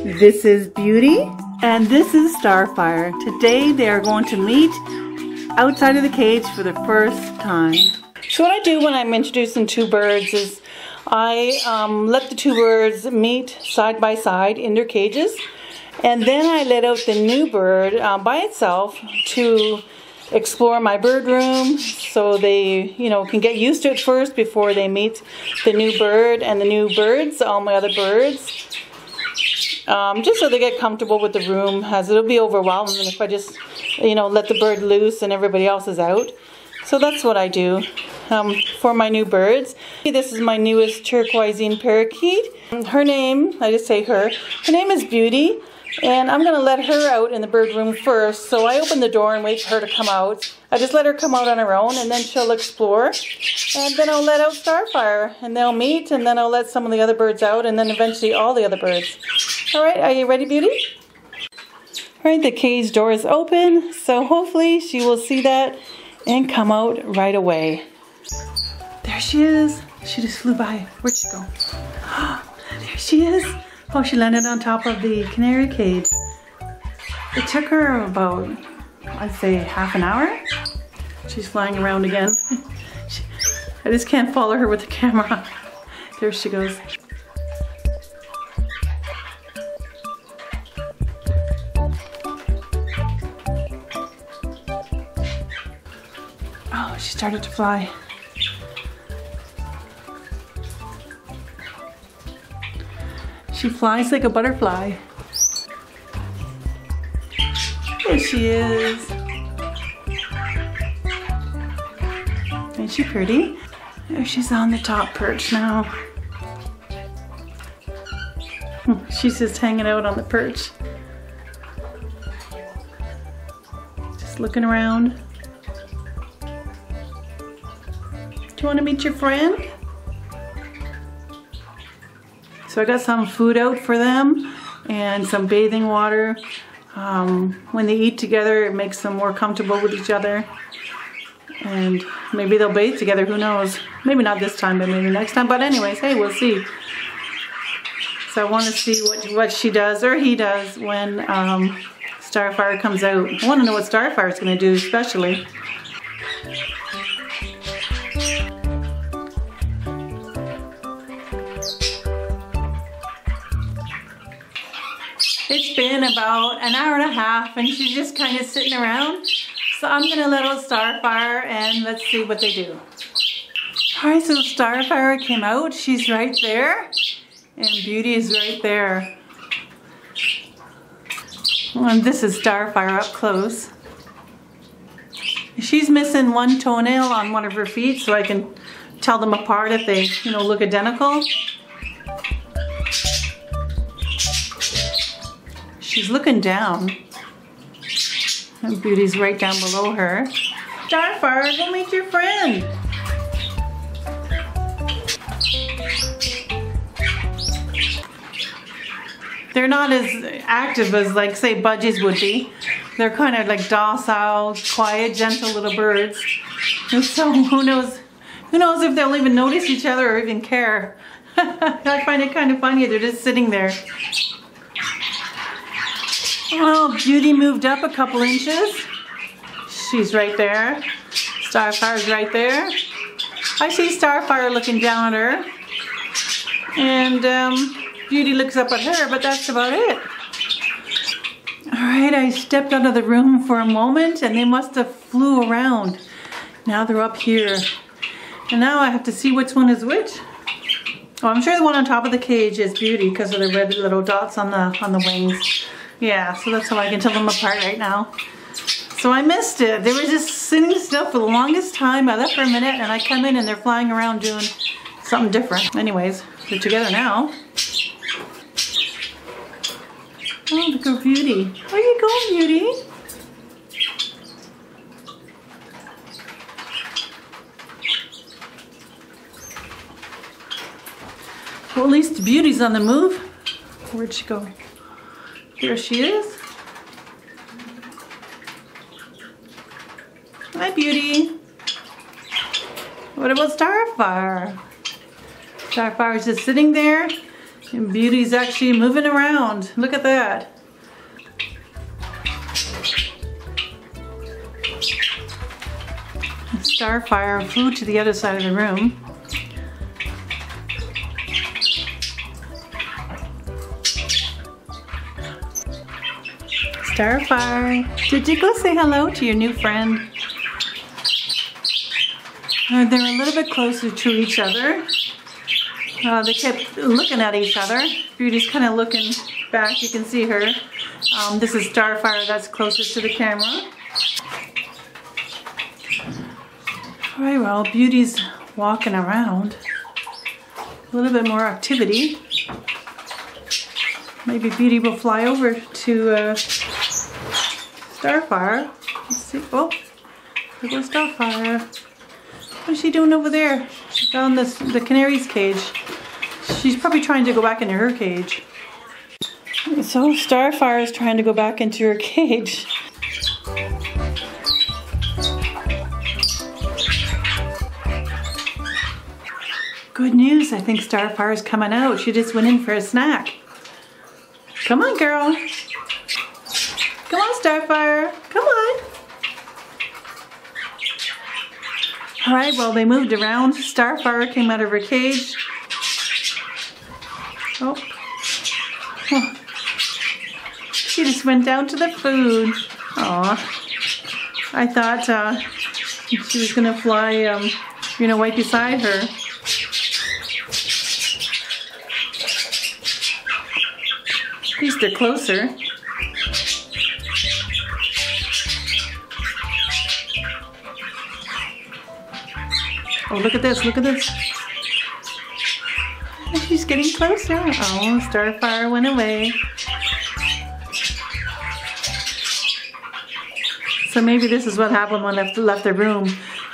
This is Beauty and this is Starfire. Today they are going to meet outside of the cage for the first time. So what I do when I'm introducing two birds is I um, let the two birds meet side by side in their cages and then I let out the new bird uh, by itself to explore my bird room so they you know can get used to it first before they meet the new bird and the new birds all my other birds um, just so they get comfortable with the room as it'll be overwhelming if I just you know let the bird loose and everybody else is out so that's what I do um, for my new birds this is my newest turquoisine parakeet her name I just say her her name is Beauty and I'm going to let her out in the bird room first. So I open the door and wait for her to come out. I just let her come out on her own and then she'll explore. And then I'll let out Starfire and they'll meet and then I'll let some of the other birds out and then eventually all the other birds. All right, are you ready, Beauty? All right, the cage door is open. So hopefully she will see that and come out right away. There she is. She just flew by. Where'd she go? there she is. Oh, she landed on top of the canary cage. It took her about, I'd say half an hour. She's flying around again. I just can't follow her with the camera. There she goes. Started to fly. She flies like a butterfly. There she is. Ain't she pretty? There she's on the top perch now. She's just hanging out on the perch. Just looking around. You want to meet your friend? So I got some food out for them and some bathing water. Um, when they eat together, it makes them more comfortable with each other. And maybe they'll bathe together, who knows. Maybe not this time, but maybe next time. But anyways, hey, we'll see. So I want to see what, what she does, or he does, when um, Starfire comes out. I want to know what Starfire is going to do, especially. It's been about an hour and a half and she's just kind of sitting around. So I'm gonna let out Starfire and let's see what they do. All right, so Starfire came out. She's right there. And Beauty is right there. And this is Starfire up close. She's missing one toenail on one of her feet so I can tell them apart if they, you know, look identical. She's looking down. And Beauty's right down below her. Starfire, go meet your friend. They're not as active as like say budgies would be. They're kind of like docile, quiet, gentle little birds. And so who knows, who knows if they'll even notice each other or even care. I find it kind of funny, they're just sitting there. Oh, Beauty moved up a couple inches. She's right there. Starfire's right there. I see Starfire looking down at her. And um, Beauty looks up at her, but that's about it. All right, I stepped out of the room for a moment and they must have flew around. Now they're up here. And now I have to see which one is which. Oh, I'm sure the one on top of the cage is Beauty because of the red little dots on the on the wings. Yeah, so that's how I can tell them apart right now. So I missed it. They were just sitting still for the longest time. I left for a minute and I come in and they're flying around doing something different. Anyways, they're together now. Oh, look at Beauty. Where you going, Beauty? Well, at least Beauty's on the move. Where'd she go? Here she is. Hi, Beauty. What about Starfire? Starfire's just sitting there And Beauty's actually moving around. Look at that. Starfire flew to the other side of the room. Starfire, did you go say hello to your new friend? Uh, they're a little bit closer to each other. Uh, they kept looking at each other. Beauty's kind of looking back. You can see her. Um, this is Starfire that's closest to the camera. All right, well, Beauty's walking around. A little bit more activity. Maybe Beauty will fly over to uh, Starfire. Let's see. Oh, there goes Starfire. What is she doing over there? She found this the canary's cage. She's probably trying to go back into her cage. So Starfire is trying to go back into her cage. Good news, I think Starfire is coming out. She just went in for a snack. Come on, girl. Starfire. Come on. All right, well, they moved around. Starfire came out of her cage. Oh. oh. She just went down to the food. Aw. I thought uh, she was going to fly, um, you know, right beside her. At least they're closer. Oh, look at this, look at this. She's getting closer. Oh, Starfire went away. So maybe this is what happened when left left the room.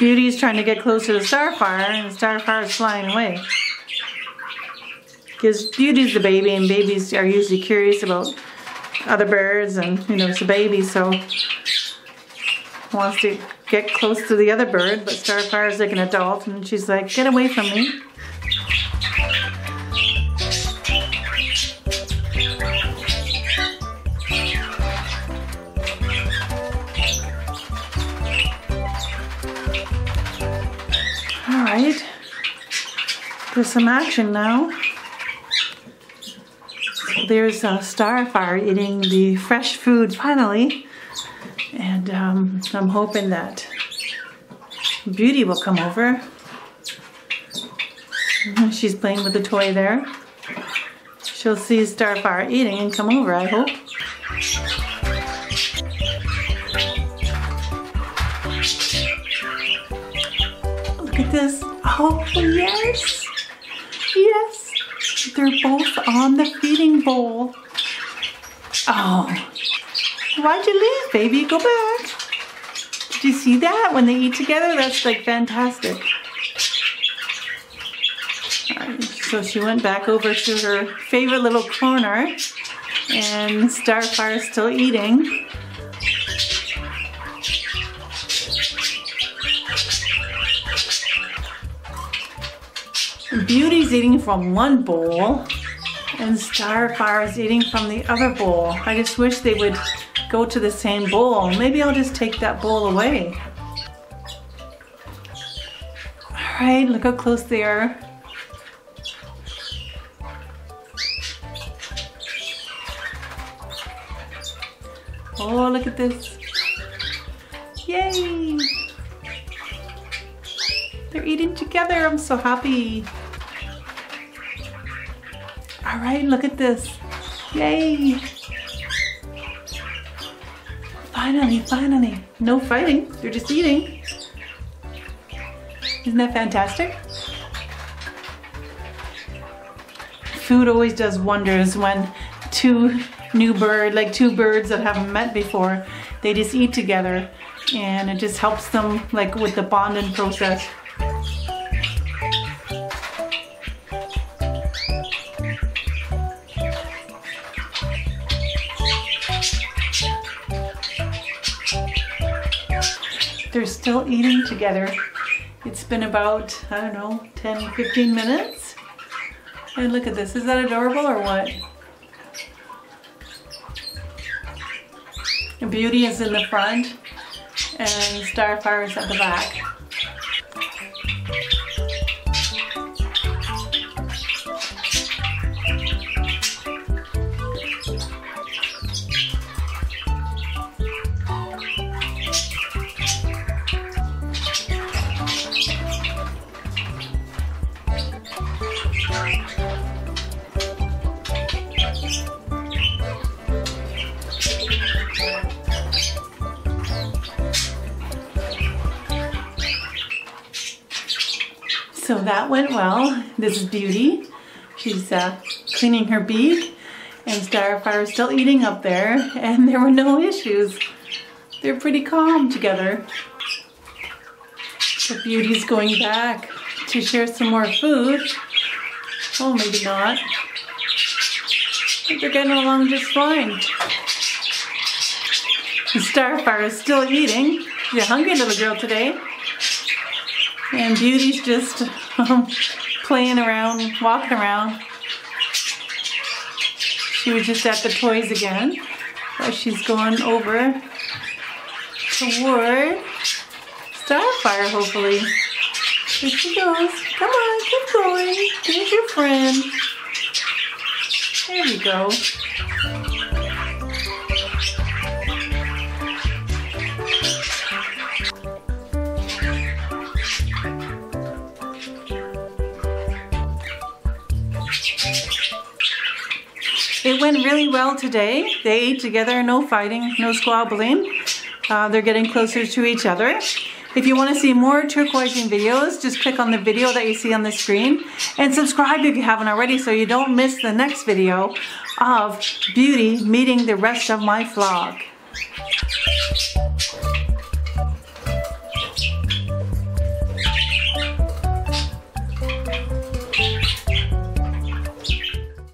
Beauty's trying to get closer to the Starfire and Starfire's flying away. Because Beauty's the baby and babies are usually curious about other birds and you know it's a baby so wants to get close to the other bird, but Starfire is like an adult, and she's like, get away from me. All right, there's some action now. There's Starfire eating the fresh food finally. And um, I'm hoping that Beauty will come over. She's playing with the toy there. She'll see Starfire eating and come over, I hope. Look at this. Oh, yes. Yes. They're both on the feeding bowl. Oh, Why'd you leave, baby? Go back. Did you see that? When they eat together, that's like fantastic. so she went back over to her favorite little corner and Starfire's still eating. Beauty's eating from one bowl and Starfire's eating from the other bowl. I just wish they would go to the same bowl. Maybe I'll just take that bowl away. All right, look how close they are. Oh, look at this. Yay! They're eating together. I'm so happy. All right, look at this. Yay! Finally, finally. No fighting. They're just eating. Isn't that fantastic? Food always does wonders when two new bird, like two birds that haven't met before, they just eat together and it just helps them like with the bonding process. Still eating together. It's been about, I don't know, 10, 15 minutes. And look at this. Is that adorable or what? Beauty is in the front and Starfire is at the back. That went well. This is Beauty. She's uh, cleaning her beak and Starfire is still eating up there and there were no issues. They're pretty calm together. So Beauty's going back to share some more food. Oh, maybe not. But they're getting along just fine. Starfire is still eating. You're hungry little girl today. And Beauty's just um, playing around, walking around. She was just at the toys again. But she's going over toward Starfire, hopefully. Here she goes. Come on, keep going. Here's your friend. There we go. Went really well today. They ate together, no fighting, no squabbling. Uh, they're getting closer to each other. If you want to see more turquoisine videos, just click on the video that you see on the screen and subscribe if you haven't already so you don't miss the next video of Beauty meeting the rest of my vlog.